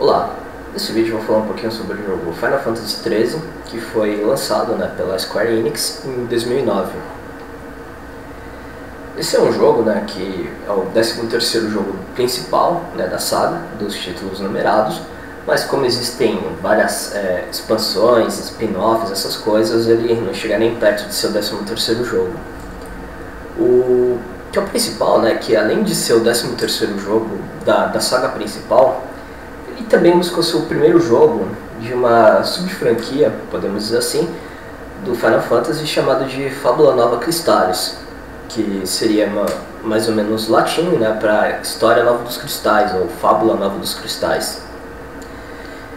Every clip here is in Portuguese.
Olá, nesse vídeo vou falar um pouquinho sobre o jogo Final Fantasy XIII, que foi lançado né, pela Square Enix em 2009. Esse é um jogo né, que é o 13º jogo principal né, da saga, dos títulos numerados, mas como existem várias é, expansões, spin-offs, essas coisas, ele não chega nem perto de ser o 13º jogo. O que é o principal, né, que além de ser o 13º jogo da, da saga principal, ele também buscou ser o primeiro jogo de uma sub-franquia, podemos dizer assim, do Final Fantasy chamado de Fábula Nova Cristales, que seria uma, mais ou menos latim né, para História Nova dos Cristais, ou Fábula Nova dos Cristais.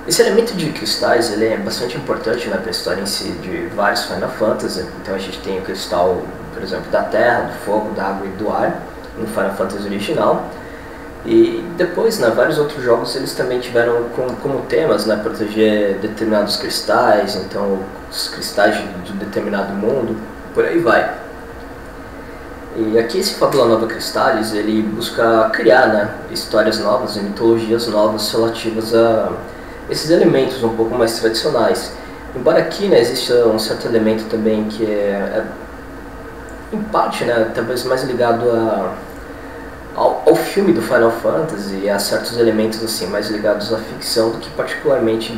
Esse elemento de cristais ele é bastante importante né, para a história em si de vários Final Fantasy. Então a gente tem o cristal, por exemplo, da terra, do fogo, da água e do ar no Final Fantasy original. E depois, né, vários outros jogos eles também tiveram como, como temas né, proteger determinados cristais, então os cristais de, de determinado mundo, por aí vai. E aqui esse Fábula Nova Cristales ele busca criar né, histórias novas e mitologias novas relativas a esses elementos um pouco mais tradicionais. Embora aqui né, exista um certo elemento também que é, é em parte, né, talvez mais ligado a, filme do Final Fantasy a certos elementos assim mais ligados à ficção do que particularmente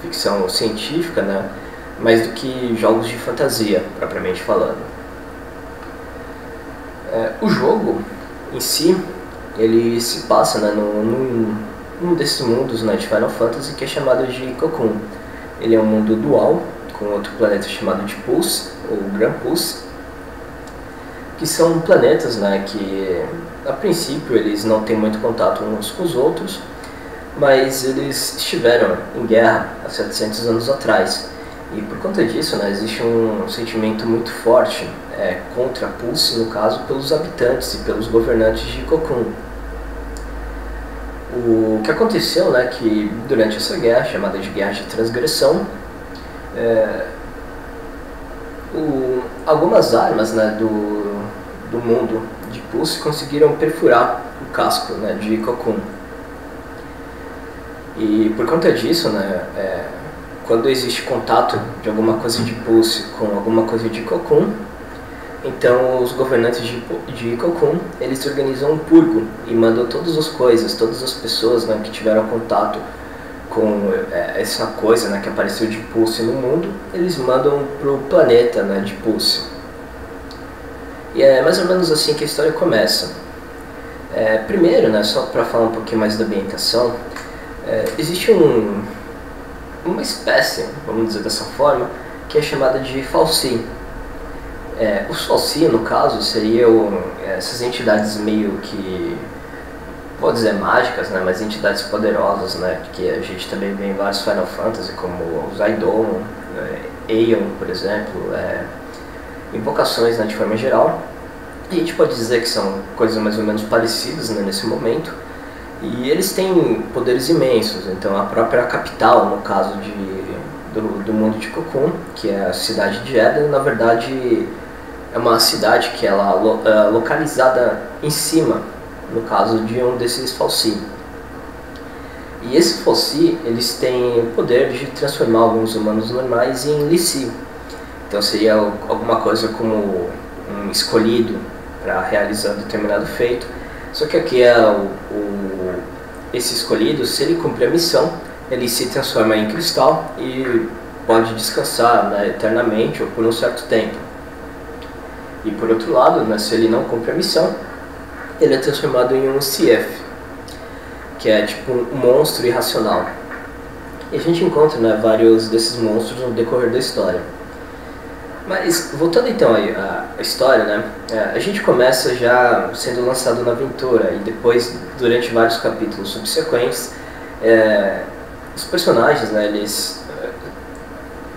ficção científica, né, mais do que jogos de fantasia, propriamente falando. É, o jogo em si, ele se passa né, no, no um desses mundos né, de Final Fantasy que é chamado de Cocoon. Ele é um mundo dual com outro planeta chamado de Pulse, ou Grand Pulse, que são planetas né, que a princípio eles não têm muito contato uns com os outros, mas eles estiveram em guerra há 700 anos atrás. E por conta disso, né, existe um sentimento muito forte é, contra Pulse, no caso, pelos habitantes e pelos governantes de Cocoon. O que aconteceu, né, que durante essa guerra, chamada de Guerra de Transgressão, é, o, algumas armas né, do, do mundo de Pulse conseguiram perfurar o casco né, de Cocoon. E por conta disso, né, é, quando existe contato de alguma coisa de Pulse com alguma coisa de Cocoon, então os governantes de, de Cocoon, eles organizam um purgo e mandam todas as coisas, todas as pessoas né, que tiveram contato com é, essa coisa né, que apareceu de Pulse no mundo, eles mandam para o planeta né, de Pulse. E é mais ou menos assim que a história começa. É, primeiro, né, só para falar um pouquinho mais da ambientação, é, existe um, uma espécie, vamos dizer dessa forma, que é chamada de Falsi é, o Solci, no caso, seriam essas entidades meio que, pode dizer mágicas, né, mas entidades poderosas, né, que a gente também vê em vários Final Fantasy, como os Aidon, é, Aeon, por exemplo, é, invocações né, de forma geral. E a gente pode dizer que são coisas mais ou menos parecidas né, nesse momento. E eles têm poderes imensos, então a própria capital, no caso de, do, do mundo de Cocoon, que é a cidade de Eden, na verdade é uma cidade que ela é localizada em cima, no caso de um desses falsi. E esse falsi, eles têm o poder de transformar alguns humanos normais em Lissi. Então seria alguma coisa como um escolhido para realizar determinado feito. Só que aqui é o, o, esse escolhido, se ele cumprir a missão, ele se transforma em cristal e pode descansar né, eternamente ou por um certo tempo. E por outro lado, né, se ele não cumpre a missão, ele é transformado em um CF, que é tipo um monstro irracional. E a gente encontra né, vários desses monstros no decorrer da história. Mas voltando então à, história, né, é, a gente começa já sendo lançado na aventura e depois, durante vários capítulos subsequentes, é, os personagens né, eles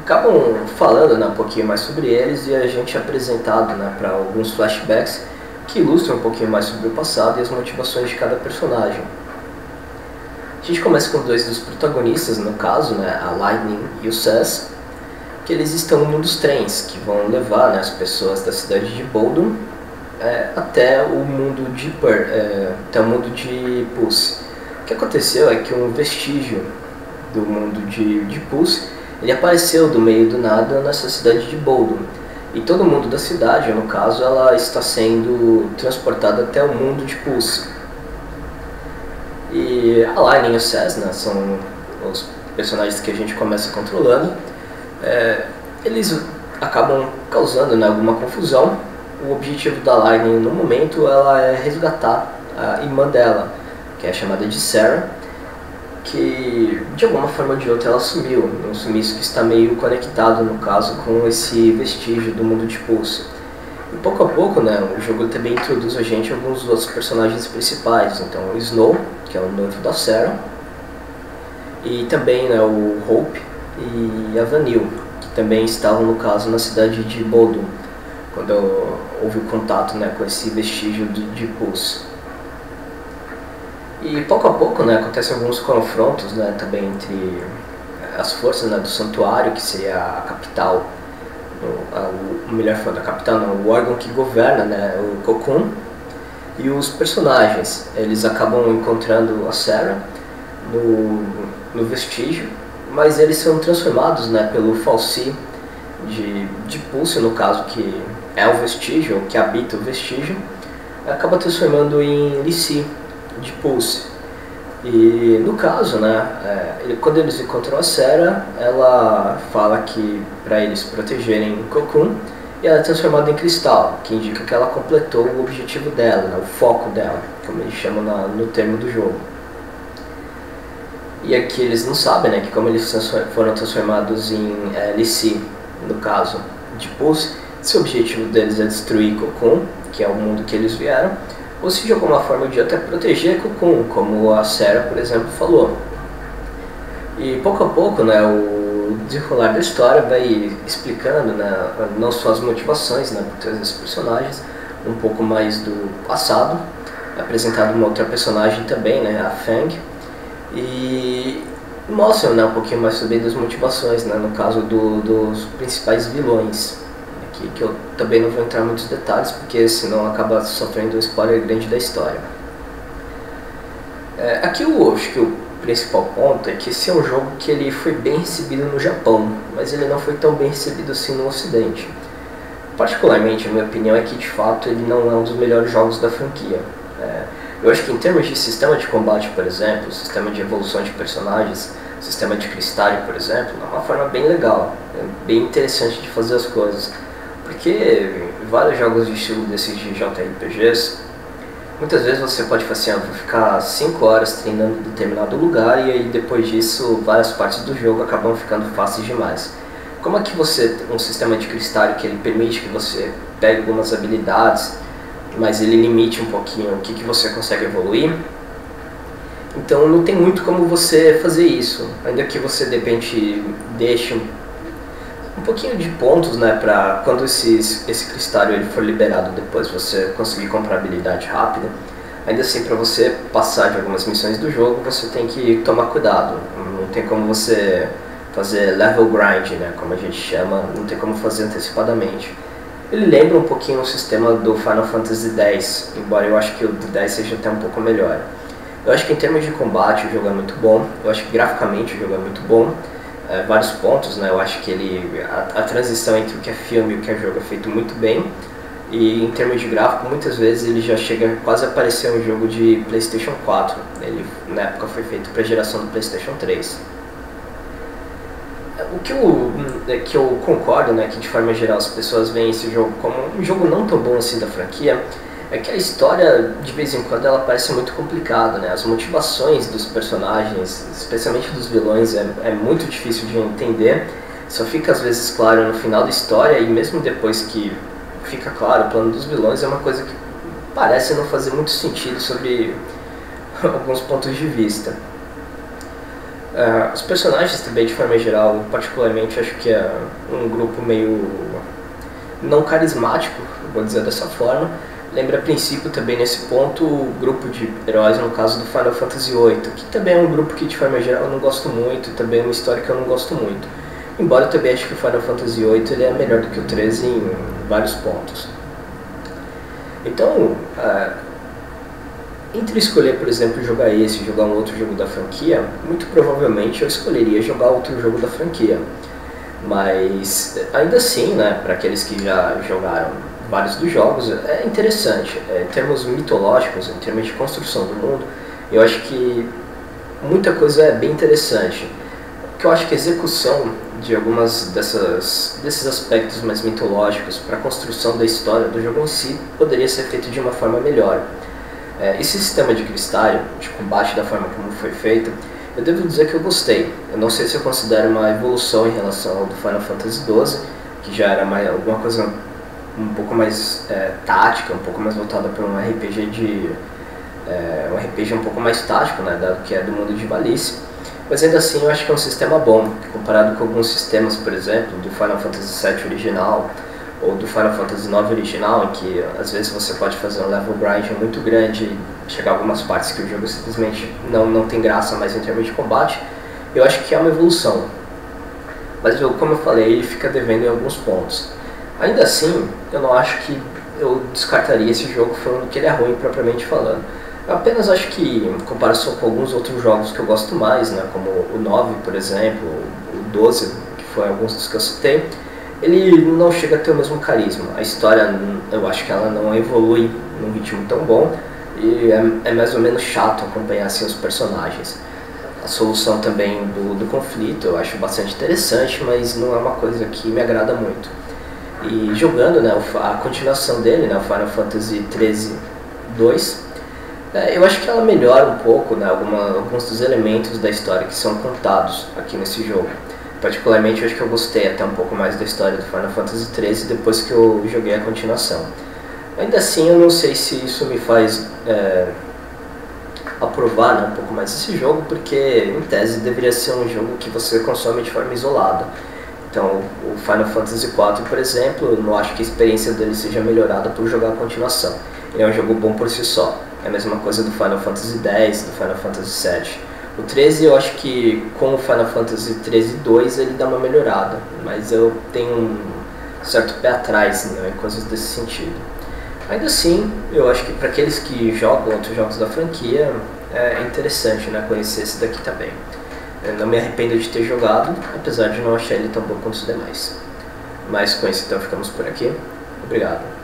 acabam falando né, um pouquinho mais sobre eles e a gente é apresentado né, para alguns flashbacks que ilustram um pouquinho mais sobre o passado e as motivações de cada personagem. A gente começa com dois dos protagonistas, no caso, né, a Lightning e o Sass, que eles estão num dos trens que vão levar né, as pessoas da cidade de Boldon é, até o mundo de Per, é, até o mundo de Pulse. O que aconteceu é que um vestígio do mundo de, de Pulse, ele apareceu do meio do nada nessa cidade de Boldon. E todo mundo da cidade, no caso, ela está sendo transportada até o mundo de Pulse. E a Lightning e o Cessna são os personagens que a gente começa controlando. É, eles acabam causando né, alguma confusão. O objetivo da Lightning no momento ela é resgatar a irmã dela, que é chamada de Sarah, que de alguma forma ou de outra ela sumiu, um sumiço que está meio conectado no caso com esse vestígio do mundo de Pulse. E pouco a pouco, né, o jogo também introduz a gente alguns outros personagens principais, então o Snow, que é o noivo da Sarah, e também né, o Hope e a Vanille, que também estavam no caso na cidade de Boldum, quando houve o contato né, com esse vestígio de, de Pulse. E pouco a pouco né, acontecem alguns confrontos né, também entre as forças né, do santuário, que seria a capital, o, melhor falando, a capital não, o órgão que governa né, o Cocoon, e os personagens. Eles acabam encontrando a Sarah no, no vestígio, mas eles são transformados né, pelo Falsi de, de Pulse, no caso, que é o vestígio, que habita o vestígio, acaba transformando em Lissi, de Pulse. E no caso, né, é, quando eles encontram a Sarah, ela fala que para eles protegerem o Cocoon, e ela é transformada em cristal, que indica que ela completou o objetivo dela, né, o foco dela, como eles chamam na, no termo do jogo. E aqui eles não sabem né, que como eles foram transformados em é, no caso de Pulse, se o objetivo deles é destruir Cocoon, que é o mundo que eles vieram, ou se de alguma forma de até proteger Cocoon, como a Sarah, por exemplo, falou. E pouco a pouco, né, o desenrolar da história vai explicando né, não só as motivações né, por todos esses personagens, um pouco mais do passado, apresentado uma outra personagem também, né, a Fang, e mostram né, um pouquinho mais sobre as motivações, né, no caso do, dos principais vilões que, que eu também não vou entrar em muitos detalhes, porque senão acaba sofrendo um spoiler grande da história. É, aqui eu acho que o principal ponto é que esse é um jogo que ele foi bem recebido no Japão, mas ele não foi tão bem recebido assim no Ocidente. Particularmente, a minha opinião é que de fato ele não é um dos melhores jogos da franquia. Eu acho que em termos de sistema de combate, por exemplo, sistema de evolução de personagens, sistema de cristal, por exemplo, é uma forma bem legal, é bem interessante de fazer as coisas. Porque vários jogos de estilo desses de JRPGs, muitas vezes você pode falar assim, ah, ficar 5 horas treinando em determinado lugar e aí depois disso várias partes do jogo acabam ficando fáceis demais. Como é que você um sistema de cristal que ele permite que você pegue algumas habilidades, mas ele limite um pouquinho o que, que você consegue evoluir? Então não tem muito como você fazer isso, ainda que você de repente deixe um pouquinho de pontos, né, para quando esse, esse cristal ele for liberado depois você conseguir comprar habilidade rápida. Ainda assim, para você passar de algumas missões do jogo, você tem que tomar cuidado. Não tem como você fazer level grind, né, como a gente chama, não tem como fazer antecipadamente. Ele lembra um pouquinho o sistema do Final Fantasy X, embora eu acho que o do 10 seja até um pouco melhor. Eu acho que em termos de combate o jogo é muito bom, eu acho que graficamente o jogo é muito bom é, vários pontos, né? Eu acho que ele a, a, transição entre o que é filme e o que é jogo é feito muito bem. E em termos de gráfico, muitas vezes ele já chega quase a parecer um jogo de PlayStation 4. Ele na época foi feito para a geração do PlayStation 3. O que eu, é, que eu concordo, né, que de forma geral as pessoas veem esse jogo como um jogo não tão bom assim da franquia, é que a história, de vez em quando, ela parece muito complicada, né? As motivações dos personagens, especialmente dos vilões, é, é muito difícil de entender. Só fica às vezes claro no final da história e mesmo depois que fica claro o plano dos vilões é uma coisa que parece não fazer muito sentido sobre alguns pontos de vista. Uh, os personagens também, de forma geral, particularmente, acho que é um grupo meio não carismático, vou dizer dessa forma, lembra a princípio também nesse ponto o grupo de heróis, no caso do Final Fantasy VIII, que também é um grupo que de forma geral eu não gosto muito, também é uma história que eu não gosto muito. Embora eu também acho que o Final Fantasy VIII ele é melhor do que o 13 em vários pontos. Então, uh, entre escolher, por exemplo, jogar esse e jogar um outro jogo da franquia, muito provavelmente eu escolheria jogar outro jogo da franquia. Mas ainda assim, né, para aqueles que já jogaram vários dos jogos, é interessante. É, em termos mitológicos, em termos de construção do mundo, eu acho que muita coisa é bem interessante. Que eu acho que a execução de algumas dessas desses aspectos mais mitológicos para a construção da história do jogo em si poderia ser feito de uma forma melhor. É, esse sistema de cristalho, de combate da forma como foi feito, eu devo dizer que eu gostei. Eu não sei se eu considero uma evolução em relação ao do Final Fantasy XII, que já era mais, alguma coisa um pouco mais é, tática, um pouco mais voltada para um RPG de é, um RPG um pouco mais tático, né, dado que é do mundo de Valice. Mas ainda assim eu acho que é um sistema bom, comparado com alguns sistemas, por exemplo, do Final Fantasy VII original, ou do Final Fantasy IX original, em que às vezes você pode fazer um level grind muito grande e chegar a algumas partes que o jogo simplesmente não, não tem graça mais em termos de combate, eu acho que é uma evolução. Mas eu, como eu falei, ele fica devendo em alguns pontos. Ainda assim, eu não acho que eu descartaria esse jogo falando que ele é ruim propriamente falando. Eu apenas acho que, em comparação com alguns outros jogos que eu gosto mais, né, como o 9, por exemplo, o 12, que foi alguns dos que eu citei, ele não chega a ter o mesmo carisma. A história, eu acho que ela não evolui num ritmo tão bom e é, é mais ou menos chato acompanhar assim, os personagens. A solução também do, do conflito eu acho bastante interessante, mas não é uma coisa que me agrada muito. E jogando né, a continuação dele, né, Final Fantasy 13 2, é, eu acho que ela melhora um pouco né, alguma, alguns dos elementos da história que são contados aqui nesse jogo. Particularmente, eu acho que eu gostei até um pouco mais da história do Final Fantasy XIII depois que eu joguei a continuação. Ainda assim, eu não sei se isso me faz é, aprovar né, um pouco mais esse jogo, porque em tese deveria ser um jogo que você consome de forma isolada. Então, o Final Fantasy IV, por exemplo, eu não acho que a experiência dele seja melhorada por jogar a continuação. Ele é um jogo bom por si só. É a mesma coisa do Final Fantasy X, do Final Fantasy VII. O 13 eu acho que com o Final Fantasy 13 2 ele dá uma melhorada, mas eu tenho um certo pé atrás né, em coisas desse sentido. Ainda assim, eu acho que para aqueles que jogam outros jogos da franquia, é interessante né, conhecer esse daqui também. Eu não me arrependo de ter jogado, apesar de não achar ele tão bom quanto os demais. Mas com isso então ficamos por aqui. Obrigado.